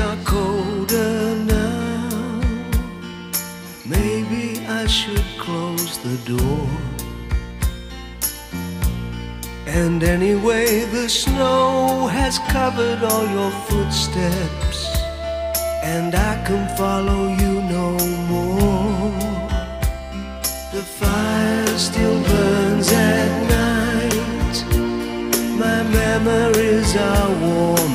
are colder now. Maybe I should close the door. And anyway, the snow has covered all your footsteps, and I can follow you no more. The fire still burns at night, my memories are warm.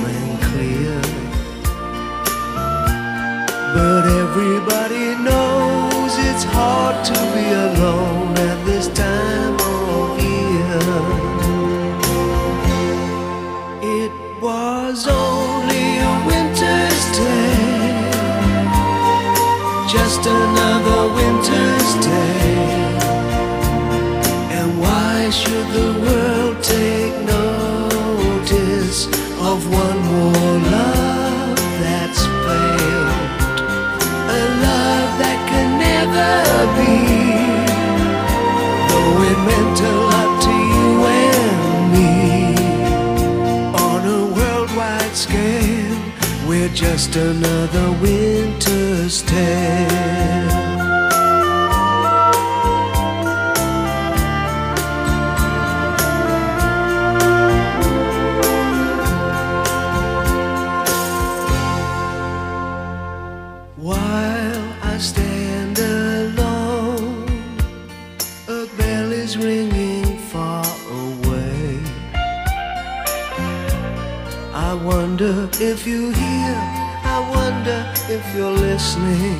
Everybody knows it's hard to be alone at this time of year. It was only a winter's day, just another winter's day. And why should the world take notice of one more love we're just another winter's tale. While I stand alone, a bell is ringing far away. I wonder if you hear, I wonder if you're listening.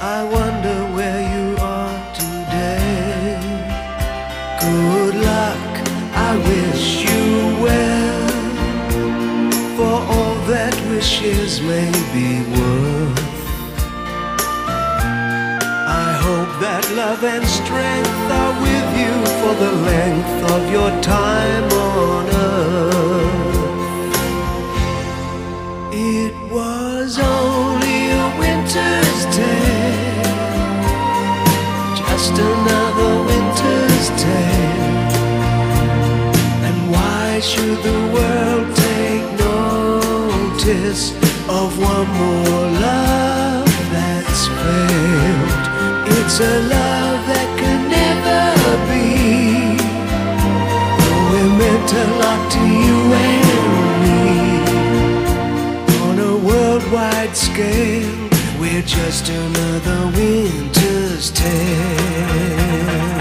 I wonder where you are today. Good luck, I wish you well for all that wishes may be worth. I hope that love and strength are with you for the length of your time on earth. Why should the world take notice of one more love that's failed? It's a love that can never be. Though it meant a lot to you and me. On a worldwide scale, we're just another winter's tale.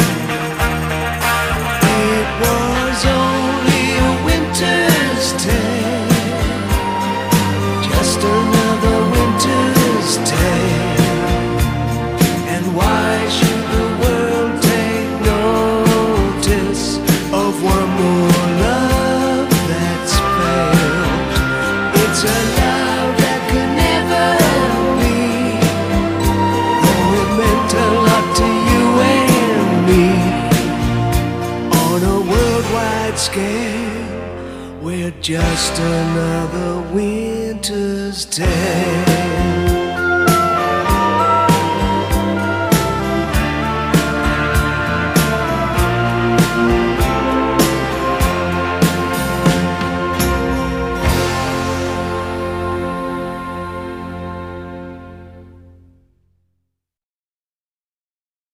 Just another winter's tale.